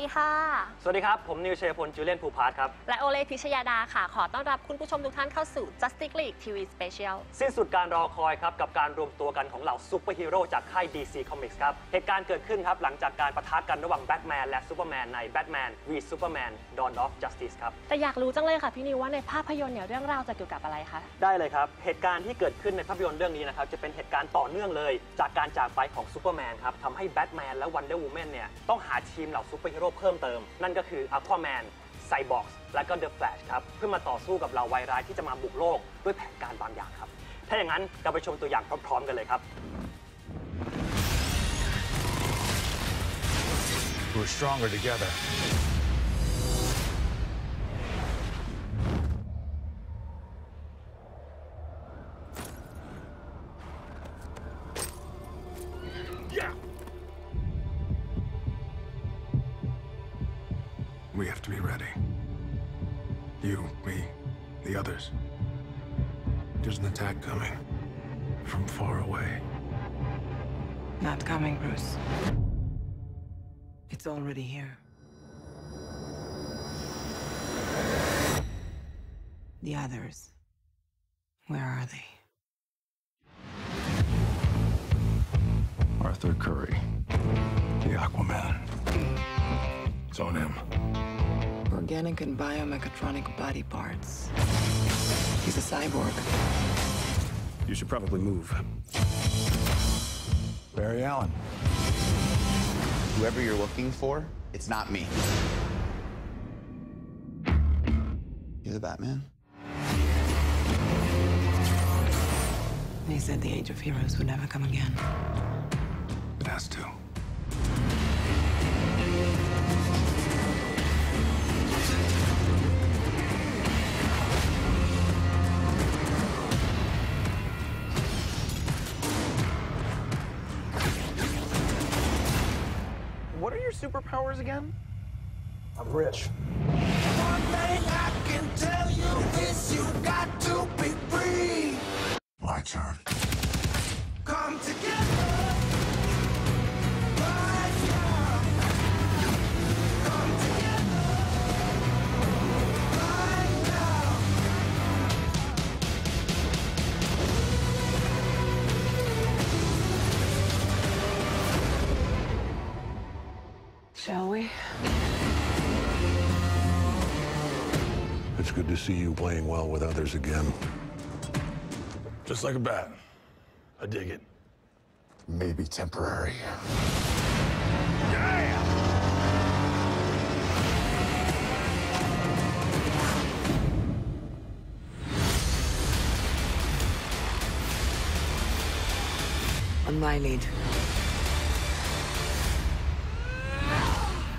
วัสดีค่ะ สวัสดีครับ ผมนิวเชยพลจูเลียนภูพาร์ทครับ และโอเลพิชยาดาค่ะ ขอต้อนรับคุณผู้ชมทุกท่านเข้าสู่ Justice League TV Special สิ้นสุดการรอคอยครับ กับการรวมตัวกันของเหล่าซูเปอร์ฮีโร่จากค่าย DC Comics ครับ เหตุการณ์เกิดขึ้นครับ หลังจากการประทะกันระหว่างแบทแมนและซูเปอร์แมนใน Batman v Superman Dawn of Justice ครับ แต่อยากรู้จังเลยค่ะพี่นิวว่าในภาพยนตร์เนี่ยเรื่องราวจะเกี่ยวกับอะไรคะ ได้เลยครับ เหตุการณ์ที่เกิดขึ้นในภาพยนตร์เรื่องนี้นะครับจะเป็นเหตุการณ์ต่อเนื่องเลย จากการจากไปของซูเปอร์แมนครับทำให้แบทแมนและวันเดอร์วูแมนเนี่ยต้องหาทีมเหล่าซูเปอร์ฮีโร่เพิ่มเติมนั่นก็คืออควาแมนไซบอร์กและก็เดอะแฟลชครับ เพื่อมาต่อสู้กับเหล่าวัยร้ายที่จะมาบุกโลกด้วยแผนการบางอย่างครับ ถ้าอย่างนั้นเราไปชมตัวอย่างพร้อมๆกันเลยครับ We're stronger together. We have to be ready. You, me, the others. There's an attack coming from far away. Not coming, Bruce. It's already here. The others. Where are they? Arthur Curry, the Aquaman. It's on him. Organic and biomechatronic body parts. He's a cyborg. You should probably move. Barry Allen. Whoever you're looking for, it's not me. You're the Batman? They said the age of heroes would never come again. It has to. What are your superpowers again? I'm rich. One thing I can tell you is you got to be free. My turn. Shall we? It's good to see you playing well with others again. Just like a bat. I dig it. Maybe temporary. On my lead.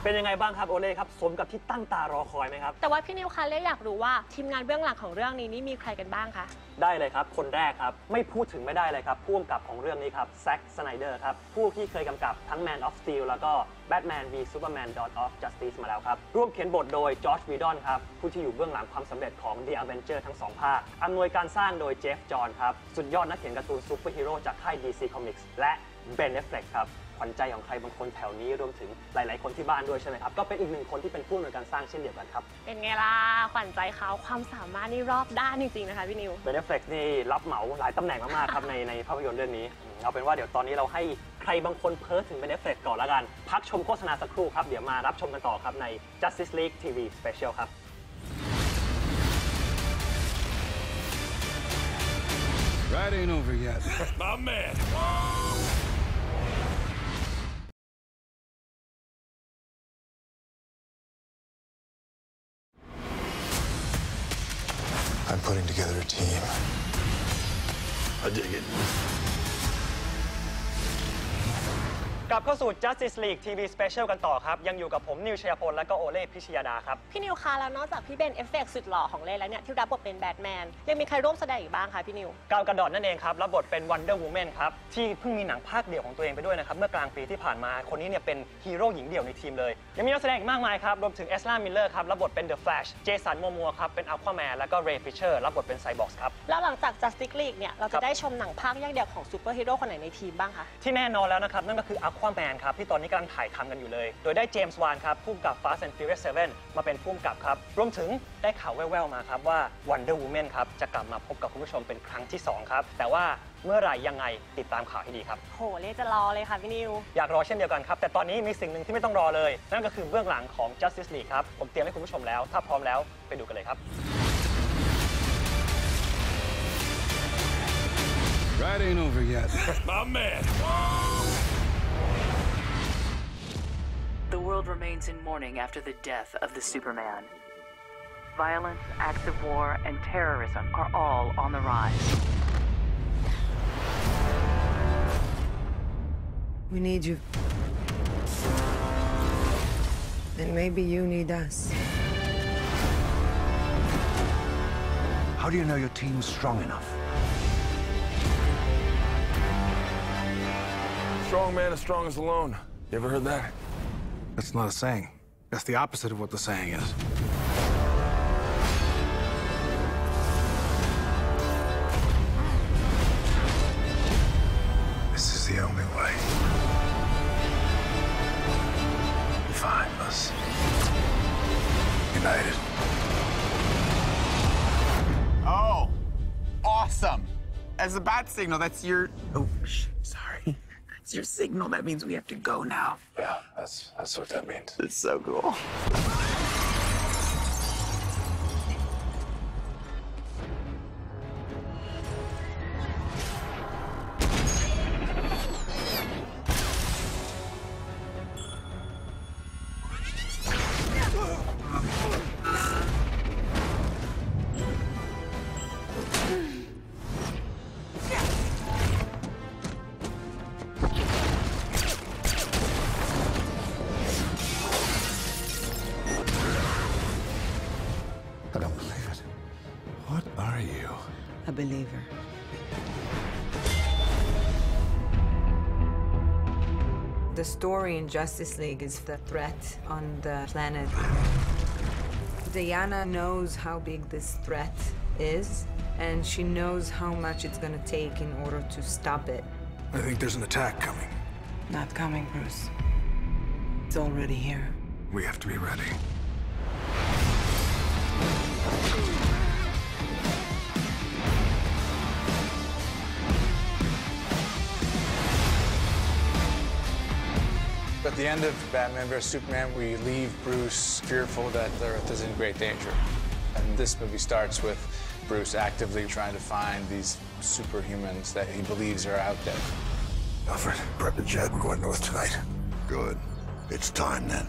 เป็นยังไงบ้างครับโอเล่ครับสมกับที่ตั้งตารอคอยไหมครับ แต่ว่าพี่นิวคะเล่อยากรู้ว่าทีมงานเบื้องหลังของเรื่องนี้นี่มีใครกันบ้างคะได้เลยครับ คนแรกครับไม่พูดถึงไม่ได้เลยครับผู้กำกับของเรื่องนี้ครับแซ็กสไนเดอร์ครับผู้ที่เคยกำกับทั้ง Man of Steel แล้วก็ Batman v Superman Dawn of Justice มาแล้วครับร่วมเขียนบทโดยจอร์จวีดอนครับผู้ที่อยู่เบื้องหลังความสำเร็จของ The Avenger ทั้งสองภาคอำนวยการสร้างโดยเจฟจอห์นครับสุดยอดนักเขียนการ์ตูนซูเปอร์ฮีโร่จากค่าย DC Comics และ Ben Affleck ครับขวัญใจของใครบางคนแถวนี้รวมถึงหลาย ๆ คนที่บ้านด้วยใช่ไหมครับ ก็เป็นอีกหนึ่งคนที่เป็นผู้อำนวยการสร้างเช่นเดียวกันครับเป็นไงล่ะขวัญใจเขาความสามารถนี่รอบด้านจริง ๆ นะคะพี่นิวเบนเอฟเฟกนี่รับเหมาหลายตำแหน่งมาก ๆ ครับ ในในภาพยนตร์เรื่องนี้อืมเอาเป็นว่าเดี๋ยวตอนนี้เราให้ใครบางคนเพ้อถึงเบนเอฟเฟกก่อนละกัน พักชมโฆษณาสักครู่ครับเดี๋ยวมารับชมกันต่อครับใน Justice League TV Special ครับ Ride ain't over yet. My man. I'm putting together a team. I dig it. กลับเข้าสู่ Justice League TV Special กันต่อครับ ยังอยู่กับผมนิวชยพลและก็โอเล่พิชยาดาครับ พี่นิวคะแล้วนอกจากพี่เบนเอฟเฟกต์สุดหล่อของเล่นแล้วเนี่ยที่รับบทเป็นแบทแมนยังมีใครร่วมแสดงอีกบ้างคะพี่นิวกาวกระดอนนั่นเองครับ รับบทเป็น Wonder Woman ครับ ที่เพิ่งมีหนังภาคเดี่ยวของตัวเองไปด้วยนะครับ เมื่อกลางปีที่ผ่านมาคนนี้เนี่ยเป็นฮีโร่หญิงเดี่ยวในทีมเลย ยังมีนักแสดงอีกมากมายครับรวมถึงเอสลามิลเลอร์ครับรับบทเป็น The Flash เจสันโมมัวครับเป็น Aquaman แล้วก็ Ray Fisher รับบทเป็น Cyborg ครับแล้วหลังจาก Justice League เนี่ยเราครัจะบได้ชมหนังภาคแยกเดี่ยวของซูเปอร์ฮีโร่คนไหนในทีมบ้างคะที่แน่นอนแล้วนะครับนั่นก็คือ Aquaman Aquaman ครับที่ตอนนี้กำลังถ่ายทำกันอยู่เลย โดยได้เจมส์วานครับผู้กำกับ Fast and Furious 7 มาเป็นผู้กำกับครับ รวมถึงได้ข่าวแว่วๆมาครับว่า Wonder Woman ครับจะกลับมาพบกับคุณผู้ชมเป็นครั้งที่ 2 ครับ แต่ว่าเมื่อไหร่ยังไงติดตามข่าวให้ดีครับ โหเล่จะรอเลยค่ะพี่นิว อยากรอเช่นเดียวกันครับ แต่ตอนนี้มีสิ่งหนึ่งที่ไม่ต้องรอเลย นั่นก็คือเบื้องหลังของ Justice League ครับผมเตรียมให้คุณผู้ชมแล้ว ถ้าพร้อมแล้วไปดูกันเลยครับ Ride ain't over yet. My man. World remains in mourning after the death of the Superman. Violence, acts of war, and terrorism are all on the rise. We need you. And maybe you need us. How do you know your team's strong enough? Strong man is strongest alone. You ever heard that? That's not a saying. That's the opposite of what the saying is. This is the only way. The five of us. United. Oh, awesome. As a bat signal, that's your. Oh, sh- sorry. That's your signal. That means we have to go now. Yeah, that's that's what that means. It's so cool. A believer. The story in Justice League is the threat on the planet. Diana knows how big this threat is, and she knows how much it's gonna take in order to stop it. I think there's an attack coming. Not coming, Bruce. It's already here. We have to be ready. At the end of Batman vs. Superman, we leave Bruce fearful that the Earth is in great danger. And this movie starts with Bruce actively trying to find these superhumans that he believes are out there. Alfred, prep the jet. We're going north tonight. Good. It's time then.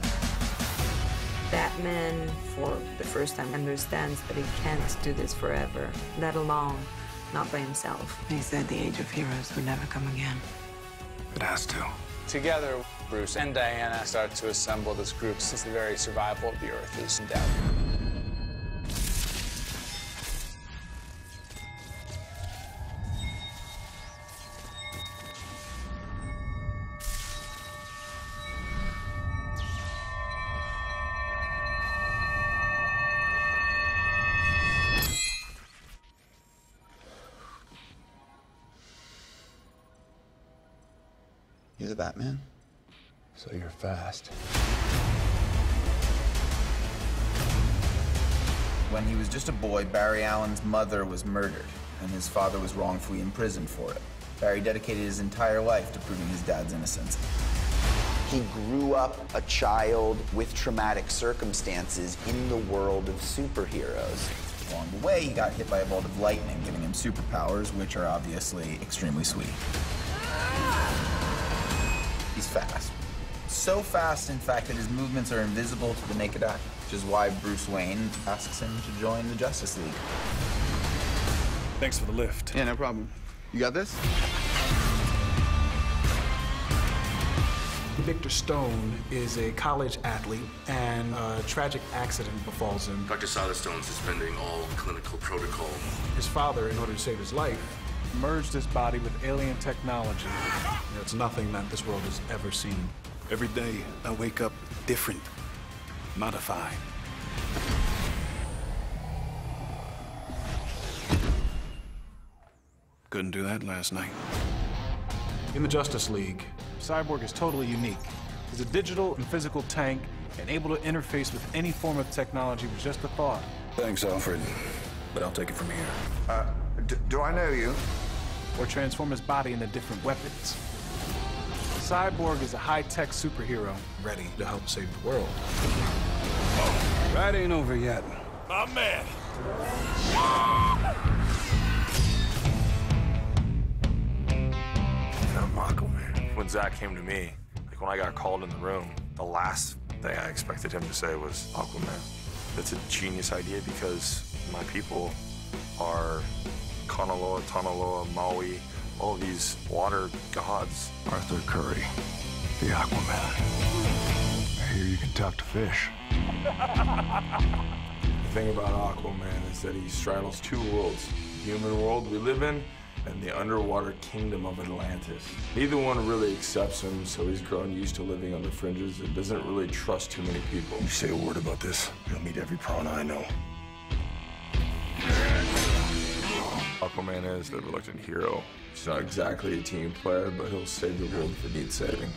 Batman, for the first time, understands that he can't do this forever, let alone not by himself. He said the age of heroes would never come again. It has to. Together, Bruce and Diana start to assemble this group since the very survival of the Earth is in doubt. You're the Batman? So you're fast. When he was just a boy, Barry Allen's mother was murdered, and his father was wrongfully imprisoned for it. Barry dedicated his entire life to proving his dad's innocence. He grew up a child with traumatic circumstances in the world of superheroes. Along the way, he got hit by a bolt of lightning, giving him superpowers, which are obviously extremely sweet. He's fast. So fast, in fact, that his movements are invisible to the naked eye, which is why Bruce Wayne asks him to join the Justice League. Thanks for the lift. Yeah, no problem. You got this? Victor Stone is a college athlete, and a tragic accident befalls him. Dr. Silas Stone suspending all clinical protocol. His father, in order to save his life, merged his body with alien technology. It's nothing that this world has ever seen. Every day, I wake up different, modified. Couldn't do that last night. In the Justice League, Cyborg is totally unique. He's a digital and physical tank and able to interface with any form of technology with just a thought. Thanks, Alfred. But I'll take it from here. Uh, d- do I know you? Or transform his body into different weapons. Cyborg is a high-tech superhero ready to help save the world. That ain't over yet. My man. I'm Aquaman. When Zach came to me, like when I got called in the room, the last thing I expected him to say was Aquaman. That's a genius idea because my people are Kanaloa, Tanaloa, Maui, all these water gods. Arthur Curry, the Aquaman. I hear you can talk to fish. The thing about Aquaman is that he straddles two worlds the human world we live in and the underwater kingdom of Atlantis. Neither one really accepts him, so he's grown used to living on the fringes and doesn't really trust too many people. You say a word about this, you'll meet every prawn I know. Aquaman is the reluctant hero. He's not exactly a team player, but he'll save the world if it needs saving.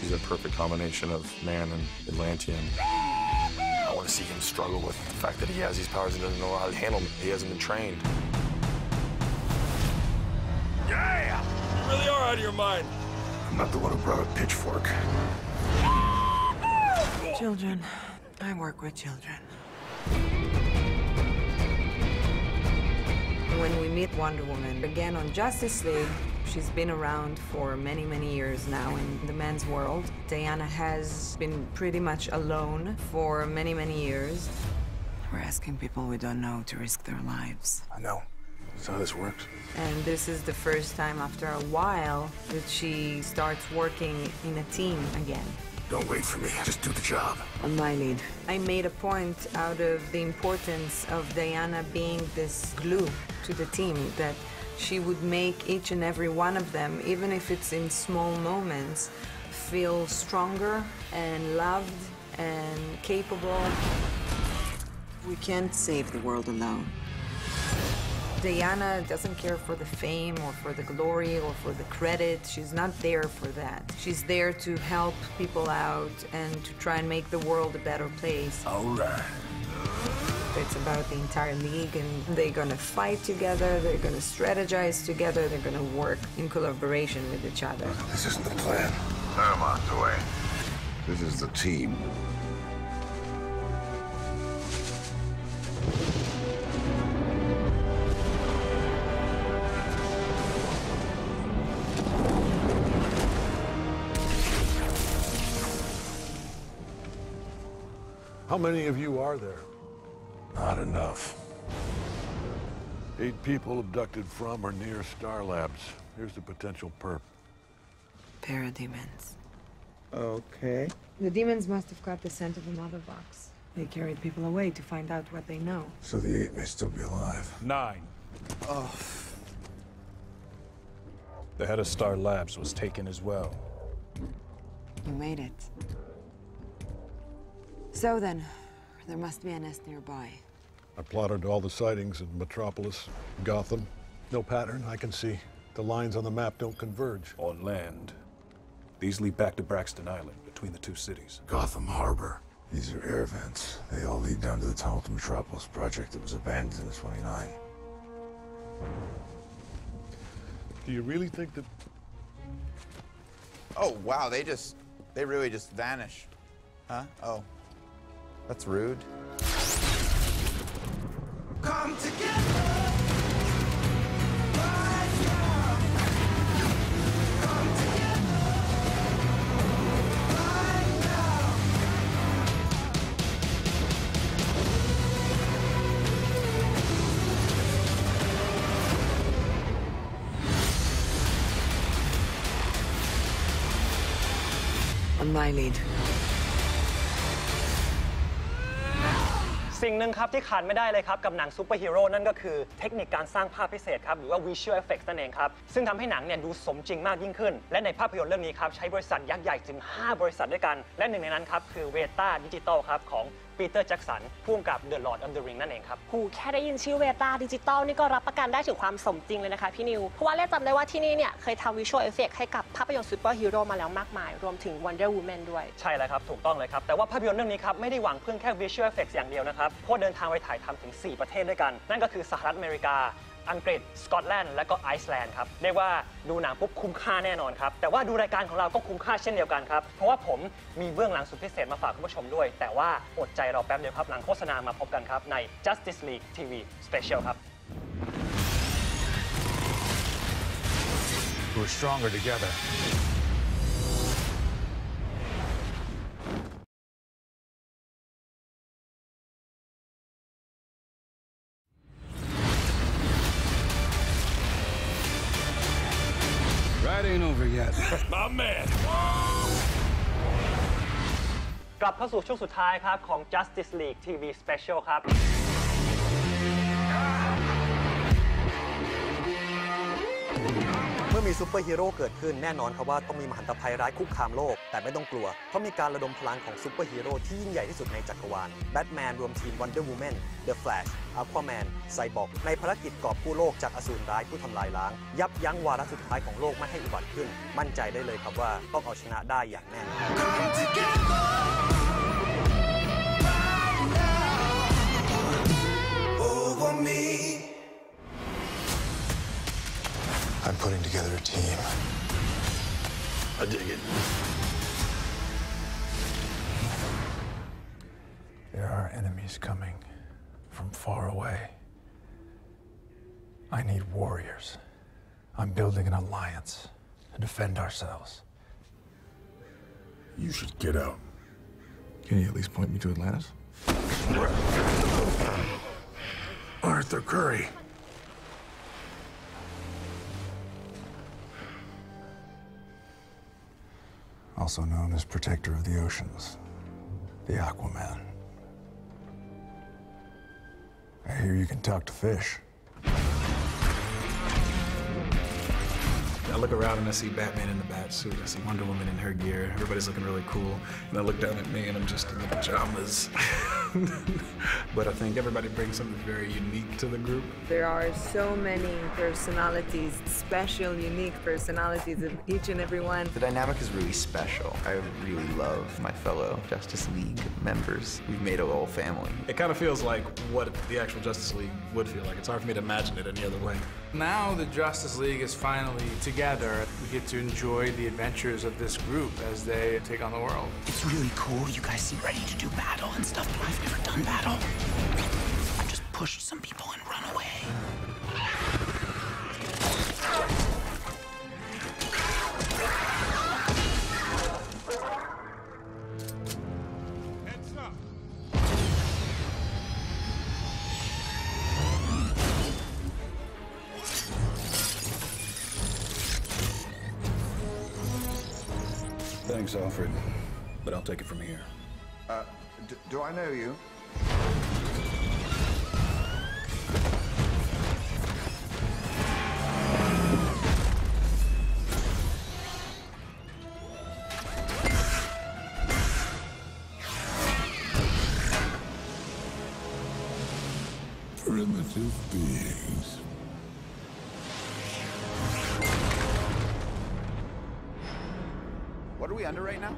He's a perfect combination of man and Atlantean. I want to see him struggle with the fact that he has these powers and doesn't know how to handle them. He hasn't been trained. Yeah! You really are out of your mind. I'm not the one who brought a pitchfork. Children. I work with children. Meet Wonder Woman again on Justice League, she's been around for many, many years now in the men's world. Diana has been pretty much alone for many, many years. We're asking people we don't know to risk their lives. I know. That's how this works. And this is the first time after a while that she starts working in a team again. Don't wait for me. Just do the job. on my lead. I made a point out of the importance of Diana being this glue to the team, that she would make each and every one of them, even if it's in small moments, feel stronger and loved and capable. We can't save the world alone. Diana doesn't care for the fame or for the glory or for the credit. She's not there for that. She's there to help people out and to try and make the world a better place. All right. It's about the entire league, and they're gonna fight together, they're gonna strategize together, they're gonna work in collaboration with each other. This isn't the plan. I'm out the way. This is the team. How many of you are there? Not enough. Eight people abducted from or near Star Labs. Here's the potential perp. Parademons. Okay. The demons must have caught the scent of the mother box. They carried people away to find out what they know. So the eight may still be alive. Nine. Oh. The head of Star Labs was taken as well. You made it. So then, there must be a nest nearby. I plotted all the sightings in Metropolis, Gotham. No pattern I can see. The lines on the map don't converge. On land. These lead back to Braxton Island, between the two cities. Gotham Harbor. These are air vents. They all lead down to the tunnel to Metropolis project that was abandoned in 29. Do you really think that Oh, wow, they just, they really just vanished. Huh? Oh. That's rude. Come together. On my lead. สิ่งหนึ่งครับที่ขาดไม่ได้เลยครับ กับหนังซูเปอร์ฮีโร่นั่นก็คือเทคนิคการสร้างภาพพิเศษครับ หรือว่า Visual Effects นั่นเองครับ ซึ่งทำให้หนังเนี่ยดูสมจริงมากยิ่งขึ้น และในภาพยนตร์เรื่องนี้ครับ ใช้บริษัทยักษ์ใหญ่ถึง 5 บริษัทด้วยกัน และหนึ่งในนั้นครับคือเวต้าดิจิตอลครับของ ปีเตอร์แจ็กสันผู้กำกับ The Lord of the Ring นั่นเองครับ หูแค่ได้ยินชื่อเวตาดิจิตอลนี่ก็รับประกันได้ถึงความสมจริงเลยนะคะพี่นิว เพราะว่าเล่จำได้ว่าที่นี่เนี่ยเคยทำวิชวลเอฟเฟกให้กับภาพยนตร์ซูเปอร์ฮีโร่มาแล้วมากมาย รวมถึง Wonder Woman ด้วย ใช่แล้วครับ ถูกต้องเลยครับ แต่ว่าภาพยนตร์เรื่องนี้ครับ ไม่ได้หวังพึ่งแค่ Visual Effects อย่างเดียวนะครับเพราะเดินทางไปถ่ายทำถึง 4 ประเทศด้วยกัน นั่นก็คือสหรัฐอเมริกา อังกฤษ สกอตแลนด์ และก็ไอซ์แลนด์ครับ เรียกว่าดูหนังปุ๊บคุ้มค่าแน่นอนครับ แต่ว่าดูรายการของเราก็คุ้มค่าเช่นเดียวกันครับ เพราะว่าผมมีเบื้องหลังสุดพิเศษมาฝากคุณผู้ชมด้วย แต่ว่าอดใจรอแป๊บเดียวครับ หลังโฆษณามาพบกันครับ ใน Justice League TV Special ครับ We're stronger together. เข้าสู่ช่วงสุดท้ายครับ ของ Justice League TV Special ครับ เมื่อมีซูเปอร์ฮีโร่เกิดขึ้นแน่นอนครับว่าต้องมีมหันตภัยร้ายคุกคามโลก แต่ไม่ต้องกลัว เพราะมีการระดมพลังของซูเปอร์ฮีโร่ที่ยิ่งใหญ่ที่สุดในจักรวาลแบทแมนรวมทีม Wonder Woman The Flash Aquaman ไซบอร์กในภารกิจกอบกู้โลกจากอสูรร้ายผู้ทำลายล้าง ยับยั้งวาระสุดท้ายของโลกไม่ให้อุบัติขึ้น มั่นใจได้เลยครับว่าต้องเอาชนะได้อย่างแน่นอน me. I'm putting together a team. I dig it. There are enemies coming from far away. I need warriors. I'm building an alliance to defend ourselves. You should get out. Can you at least point me to Atlantis? Arthur Curry. Also known as Protector of the Oceans, the Aquaman. I hear you can talk to fish. I look around and I see Batman in the bat suit. I see Wonder Woman in her gear. Everybody's looking really cool. And I look down at me and I'm just in the pajamas. but I think everybody brings something very unique to the group. There are so many personalities, special, unique personalities of each and every one. The dynamic is really special. I really love my fellow Justice League members. We've made a whole family. It kind of feels like what the actual Justice League would feel like. It's hard for me to imagine it any other way. Now the Justice League is finally together. Get to enjoy the adventures of this group as they take on the world. It's really cool. You guys seem ready to do battle and stuff, but I've never done battle. I just pushed some people and run away. Thanks, Alfred. But I'll take it from here. Uh, d- do I know you? Primitive beings. Under right now?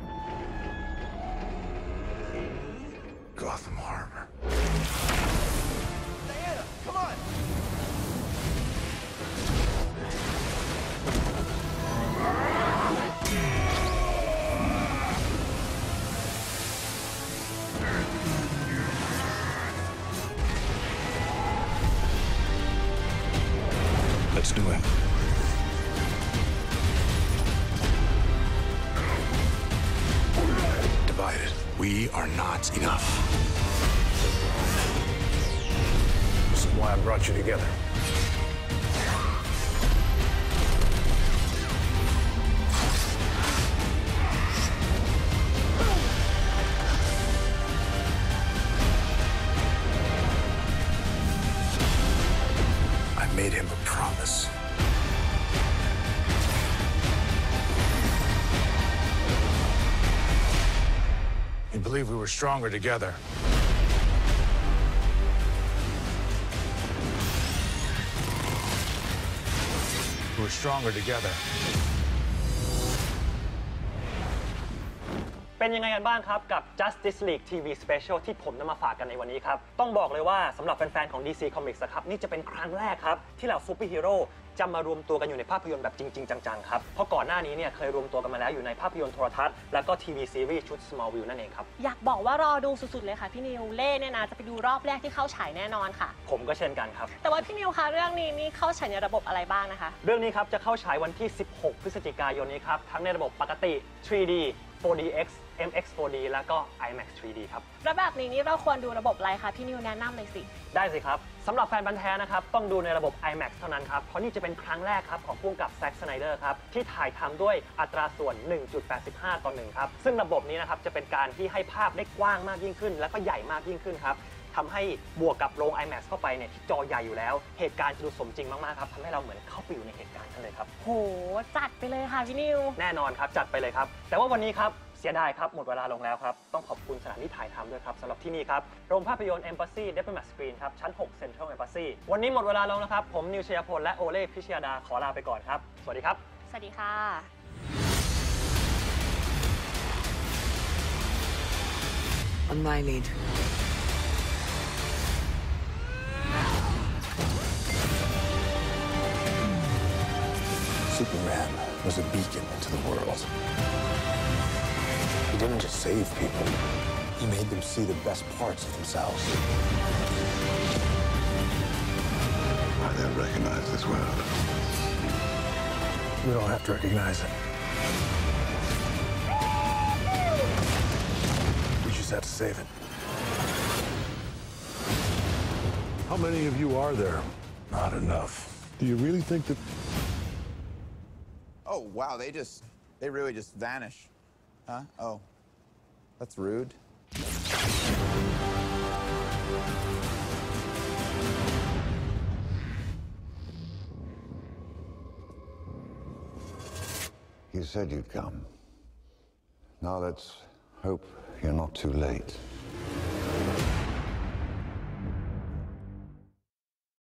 believe we were stronger together. We were stronger together. เป็นยังไงกันบ้างครับ กับ Justice League TV Special ที่ผมนำมาฝากกันในวันนี้ครับ ต้องบอกเลยว่าสำหรับแฟน ๆ ของ DC Comics นะครับ นี่จะเป็นครั้งแรกครับ ที่เหล่าซูเปอร์ฮีโร่ จะมารวมตัวกันอยู่ในภาพยนตร์แบบจริง ๆ จังๆครับ เพราะก่อนหน้านี้เนี่ยเคยรวมตัวกันมาแล้วอยู่ในภาพยนตร์โทรทัศน์แล้วก็ทีวีซีรีส์ชุด Smallville นั่นเองครับ อยากบอกว่ารอดูสุดๆเลยค่ะพี่นิวเล่เนี่ยนะจะไปดูรอบแรกที่เข้าฉายแน่นอนค่ะ ผมก็เช่นกันครับ แต่ว่าพี่นิวคะเรื่องนี้นี่เข้าฉายในระบบอะไรบ้างนะคะ เรื่องนี้ครับจะเข้าฉายวันที่ 16 พฤศจิกายนนี้ครับทั้งในระบบปกติ 3D 4DX MX 4D แล้วก็ IMAX 3D ครับ แล้วแบบนี้นี่เราควรดูระบบอะไรคะพี่นิวแนะนำเลยสิ ได้สิครับ สำหรับแฟนบันธุ์แท้นะครับ ต้องดูในระบบ IMAX เท่านั้นครับ เพราะนี่จะเป็นครั้งแรกครับ ของผู้กำกับแซ็กสไนเดอร์ครับ ที่ถ่ายทำด้วยอัตราส่วน 1.85 ต่อ 1 ครับ ซึ่งระบบนี้นะครับ จะเป็นการที่ให้ภาพได้กว้างมากยิ่งขึ้น และก็ใหญ่มากยิ่งขึ้นครับทำให้บวกกับโรง IMAX เข้าไปเนี่ยที่จอใหญ่อยู่แล้ว เหตุการณ์จะดูสมจริงมากๆครับทำให้เราเหมือนเข้าไปอยู่ในเหตุการณ์นั้นเลยครับ โห จัดไปเลยค่ะพี่นิว แน่นอนครับ จัดไปเลยครับ แต่ว่าวันนี้ครับเสียดายครับ หมดเวลาลงแล้วครับ ต้องขอบคุณสถานที่ถ่ายทำด้วยครับสำหรับที่นี่ครับ โรงภาพยนตร์ Embassy Diplomat Screen ครับ ชั้น 6 Central Embassy วันนี้หมดเวลาลงแล้วครับ ผมนิวชยพลและโอเล่พิชยาดาขอลาไปก่อนครับ สวัสดีครับ สวัสดีค่ะ On my lead. Superman was a beacon to the world. He didn't just save people, he made them see the best parts of themselves. I don't recognize this world. We don't have to recognize it. We just have to save it. How many of you are there? Not enough. Do you really think that Oh, wow, they just, they really just vanish. Huh? Oh, that's rude. You said you'd come. Now let's hope you're not too late.